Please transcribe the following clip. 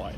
quiet.